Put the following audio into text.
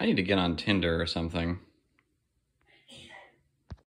I need to get on Tinder or something.